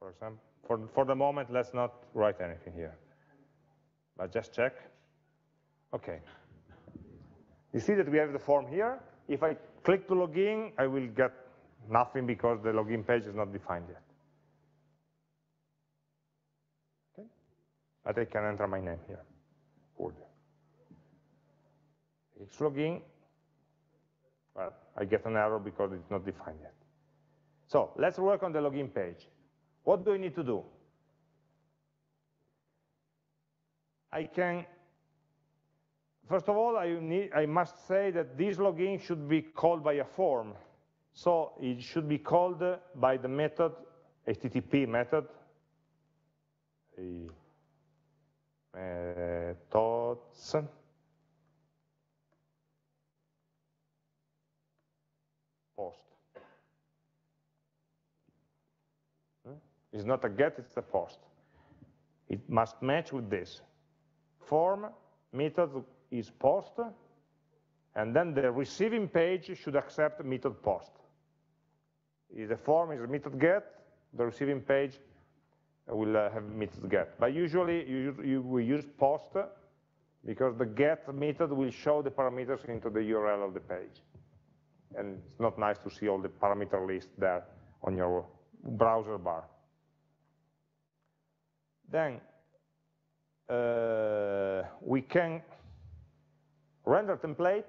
for example. For, for the moment, let's not write anything here, but just check. Okay. You see that we have the form here. If I click to login, I will get nothing because the login page is not defined yet. Okay. But I can enter my name here. Good. It's login, but I get an error because it's not defined yet. So let's work on the login page. What do I need to do? I can, first of all, I, need, I must say that this login should be called by a form. So it should be called by the method, HTTP method, methods, post. Hmm? It's not a get, it's a post. It must match with this. Form method is post, and then the receiving page should accept method post. If the form is method get, the receiving page will uh, have method get. But usually you, you, we use post because the get method will show the parameters into the URL of the page. And it's not nice to see all the parameter list there on your browser bar. Then uh, we can render template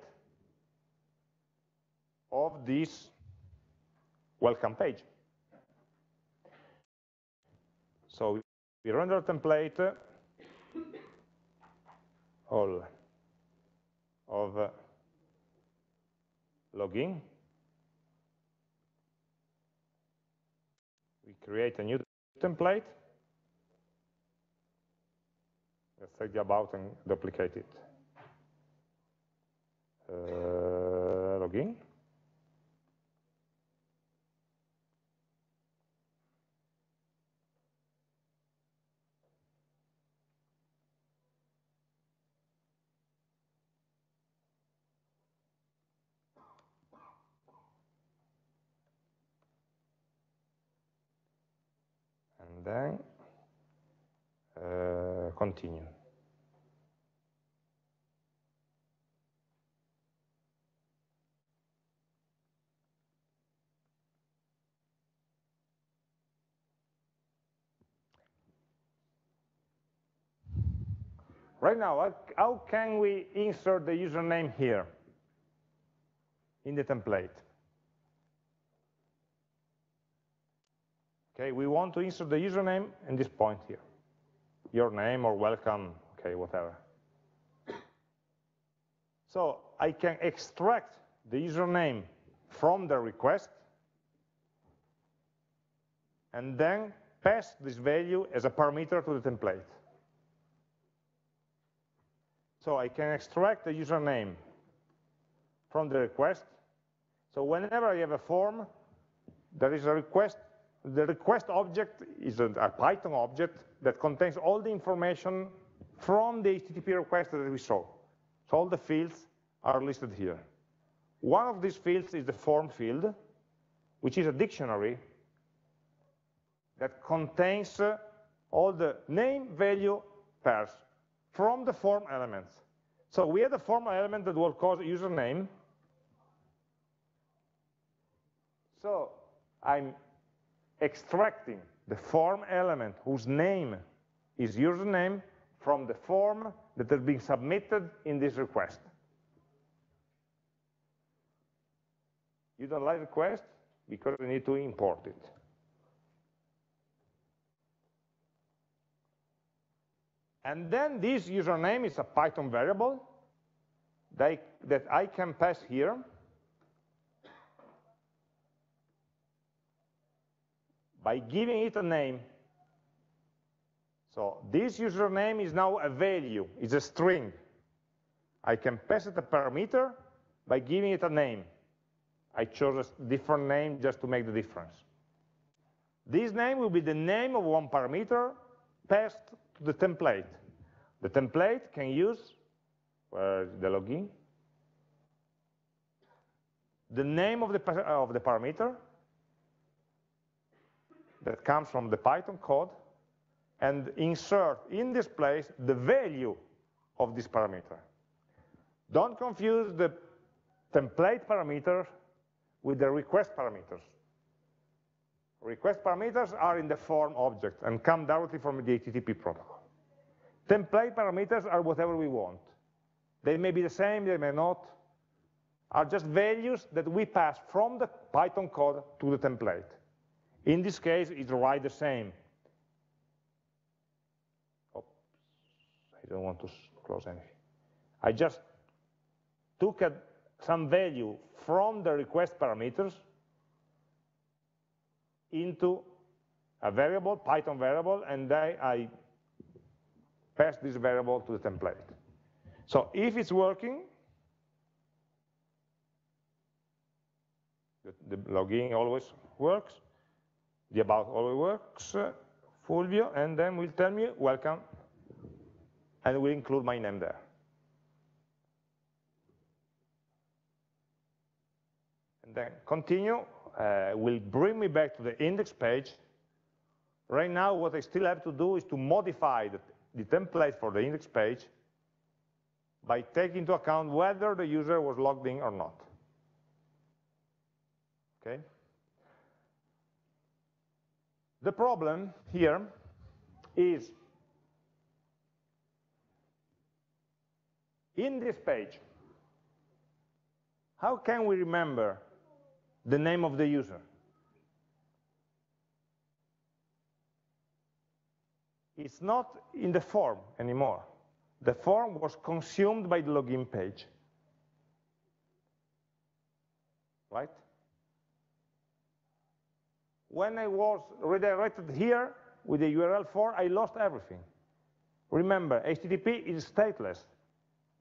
of this welcome page. So we render template all of login. We create a new template let's take the about and duplicate it. Uh, login. And then uh, continue. Right now, how can we insert the username here in the template? Okay, we want to insert the username in this point here. Your name or welcome, okay, whatever. So I can extract the username from the request and then pass this value as a parameter to the template. So I can extract the username from the request. So whenever I have a form, there is a request. The request object is a, a Python object that contains all the information from the HTTP request that we saw. So all the fields are listed here. One of these fields is the form field, which is a dictionary that contains uh, all the name, value, pairs from the form elements. So we have a form element that will cause username. So I'm extracting the form element whose name is username from the form that has been submitted in this request. You don't like request because we need to import it. And then this username is a Python variable that, that I can pass here. by giving it a name. So this username is now a value, it's a string. I can pass it a parameter by giving it a name. I chose a different name just to make the difference. This name will be the name of one parameter passed the template. The template can use, where is the login? The name of the, uh, of the parameter that comes from the Python code and insert in this place the value of this parameter. Don't confuse the template parameters with the request parameters. Request parameters are in the form object and come directly from the HTTP protocol. Template parameters are whatever we want. They may be the same, they may not, are just values that we pass from the Python code to the template. In this case, it's right the same. Oops, I don't want to close anything. I just took a, some value from the request parameters into a variable, Python variable, and I, I pass this variable to the template. So if it's working, the, the login always works, the about always works, Fulvio, and then will tell me welcome, and will include my name there. And then continue Uh, will bring me back to the index page. Right now, what I still have to do is to modify the, the template for the index page by taking into account whether the user was logged in or not. Okay? The problem here is in this page, how can we remember the name of the user? It's not in the form anymore. The form was consumed by the login page. Right? when I was redirected here with the URL for, I lost everything. Remember, HTTP is stateless.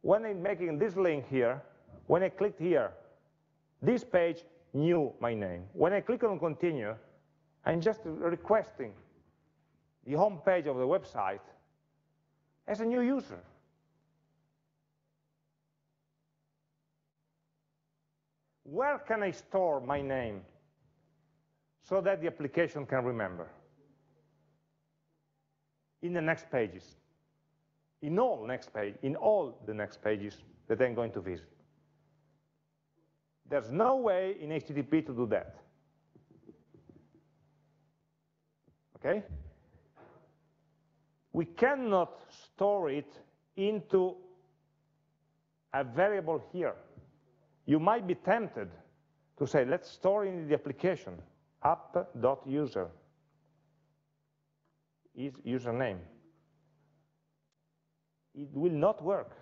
When I'm making this link here, when I clicked here, this page knew my name. When I click on continue, I'm just requesting the home page of the website as a new user. Where can I store my name? so that the application can remember. In the next pages, in all next page, in all the next pages that I'm going to visit. There's no way in HTTP to do that. Okay? We cannot store it into a variable here. You might be tempted to say, let's store in the application app.user is username. It will not work.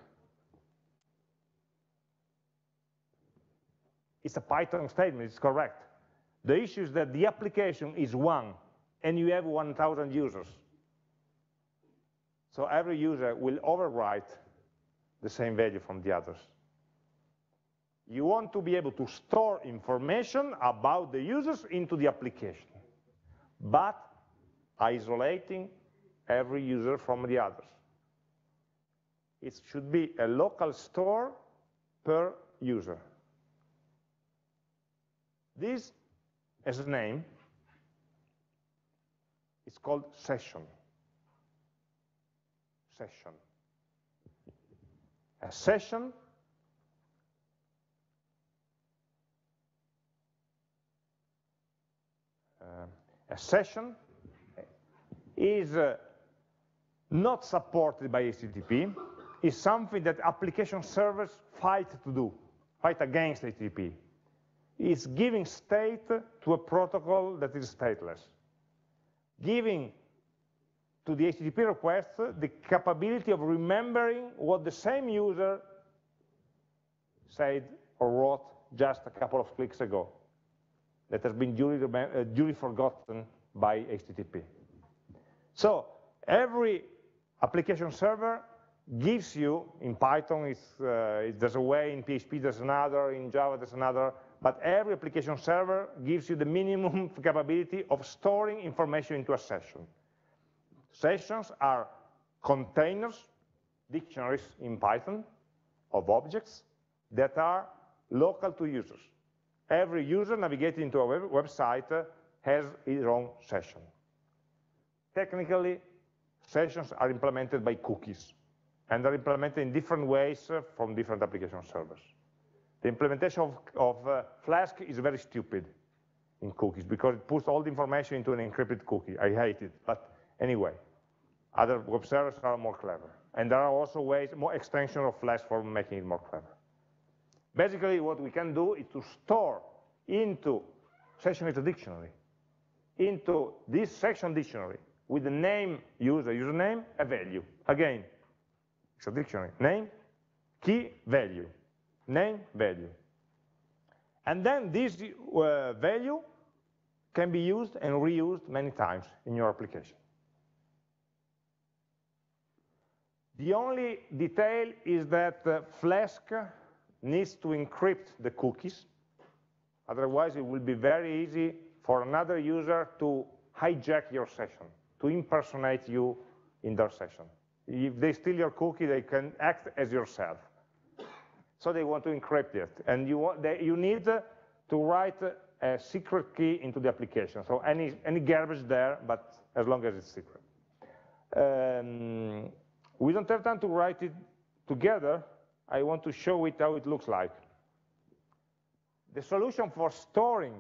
It's a Python statement, it's correct. The issue is that the application is one, and you have 1,000 users. So every user will overwrite the same value from the others. You want to be able to store information about the users into the application, but isolating every user from the others. It should be a local store per user. This as a name is called session. Session. A session uh, a session is uh, not supported by HTTP, is something that application servers fight to do, fight against HTTP. It's giving state to a protocol that is stateless, giving to the HTTP request the capability of remembering what the same user said or wrote just a couple of clicks ago that has been duly, uh, duly forgotten by HTTP. So every application server gives you, in Python, uh, there's a way, in PHP there's another, in Java there's another, but every application server gives you the minimum [LAUGHS] capability of storing information into a session. Sessions are containers, dictionaries in Python, of objects that are local to users. Every user navigating into a web website uh, has his own session. Technically, sessions are implemented by cookies, and are implemented in different ways uh, from different application servers. The implementation of, of uh, Flask is very stupid in cookies because it puts all the information into an encrypted cookie. I hate it, but anyway, other web servers are more clever. And there are also ways, more extension of Flask for making it more clever. Basically, what we can do is to store into session into dictionary, into this session dictionary, with the name user, username, a value. Again, it's a dictionary, name, key, value, name, value. And then this uh, value can be used and reused many times in your application. The only detail is that uh, Flask needs to encrypt the cookies. Otherwise, it will be very easy for another user to hijack your session, to impersonate you in their session. If they steal your cookie, they can act as yourself. So they want to encrypt it. And you, want, they, you need to write a secret key into the application. So any, any garbage there, but as long as it's secret. Um, we don't have time to write it together. I want to show it how it looks like. The solution for storing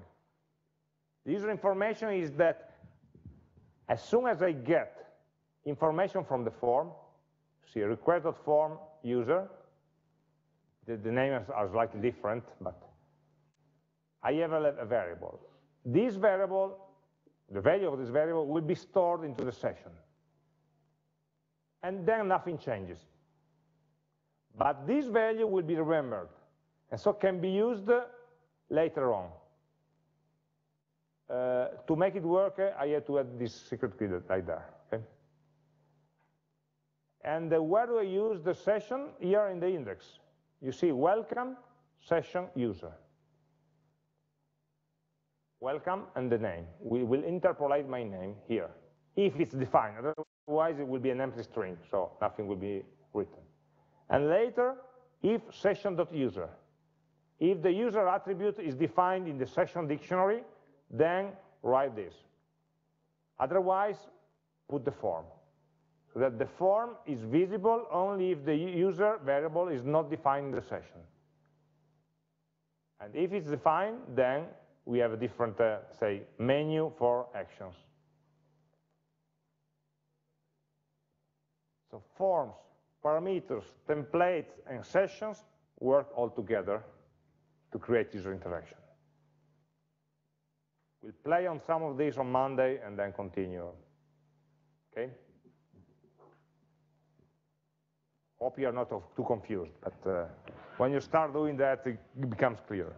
the user information is that as soon as I get information from the form, see request.form user, the, the, names are slightly different, but I have a, a variable. This variable, the value of this variable will be stored into the session and then nothing changes. But this value will be remembered, and so can be used later on. Uh, to make it work, I had to add this secret key right there. Okay? And uh, where do I use the session? Here in the index. You see welcome session user. Welcome and the name. We will interpolate my name here, if it's defined. Otherwise, it will be an empty string, so nothing will be written. And later, if session.user. If the user attribute is defined in the session dictionary, then write this. Otherwise, put the form. That the form is visible only if the user variable is not defined in the session. And if it's defined, then we have a different, uh, say, menu for actions. So forms, parameters, templates, and sessions work all together to create user interaction. We'll play on some of these on Monday and then continue. Okay? Hope you are not too confused, but uh, when you start doing that, it becomes clear.